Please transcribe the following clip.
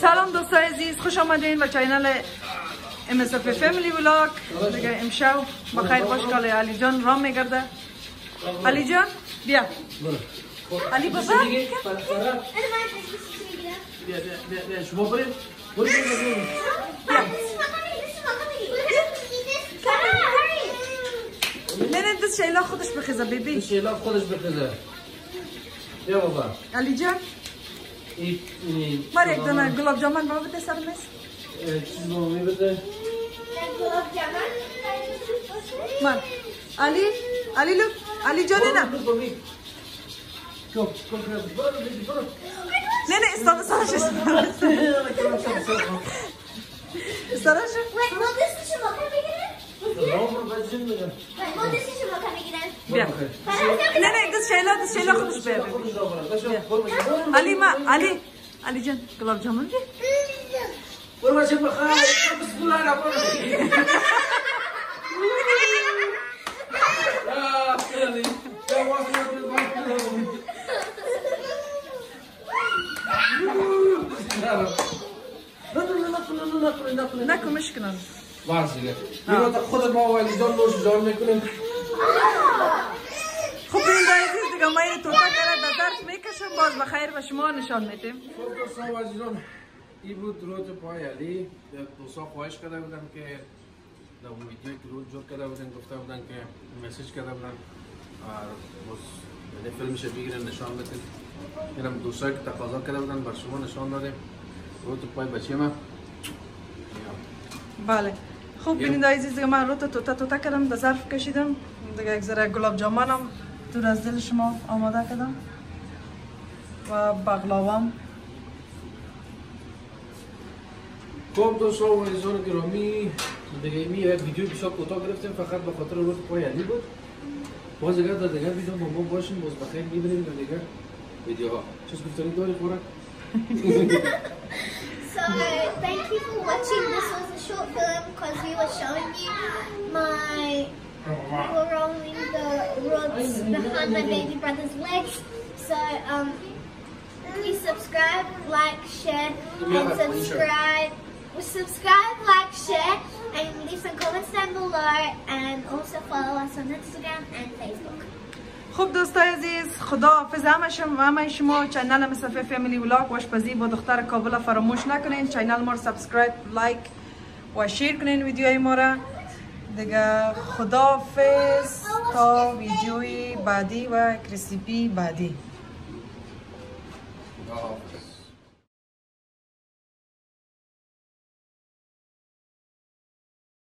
سلام دوست عزیز خوش آمدین و چینل MSF Family Vlog. دیگه امشب بخیر باش کاله علی جان رام میگرده. علی جان بیا. بله Ali Baba. شما برید برید نه نه دست شیلا خودش بخیزه بیبی شیلا خودش بخیزه بیا بابا علی جان مار یک دانه گلاب جامن بابا بده سر میز چیز بابا می بده گلاب جامن من علی علی لو علی جان نه Çok çok var öyle bir soru. Ne ne sana sana şey. Sana şey. Wait, no this is your come again. Yağmur bacım mı? Wait, no this is your come again. Bir. Ne ne kız şeyler de şeyler konuş be. Halima, Ali. Alican, kulağım camın bir. Vurma şimdi bakalım. Bismillahirrahmanirrahim. Naravno. نکنه نکنه نکنه میشکنن ورزیده ما ولی جان نوش جان می‌کنیم خب این دایدیز دیگه ما این توتا کرد در درس می‌کشم باز بخیر به شما نشان میتیم خب دوستان وزیزان ای بود درود پای علی دوستا خواهش کرده بودم که در ویدیوی که روز جور کرده بودن گفته بودن که مسیج کرده بودن یعنی فیلمش بگیرن نشان بدین اینم دوستایی که تقاضا کرده بودن بر شما نشان دادیم روز پای بچه ما بله خوب بینید عزیز دیگه من رو تا توتا توتا کردم در ظرف کشیدم دیگه یک ذره گلاب جامانم دور از دل شما آماده کردم و بغلاوام خب دوستان و عزیزان گرامی دیگه می یک ویدیو بسیار کوتاه گرفتیم فقط به خاطر روز پای علی بود باز اگر در دیگر ویدیو با ما باشیم باز بخیر می‌بینیم در دیگر ویدیوها چیز گفتنی داری خورک So, thank you for watching. This was a short film because we were showing you my. We were rolling the rods behind my baby brother's legs. So, um, please subscribe, like, share, and subscribe. Subscribe, like, share, and leave some comments down below. And also follow us on Instagram and Facebook. خوب دوستای عزیز خدا حافظ همه شما. channel مصفه family vlog آشپزی با دختر کابل فراموش نکنین. channel ما رو subscribe like و share کنین ویدیوهای ما را. دیگه خدا حافظ تا ویدیوی بعدی و recipe بعدی.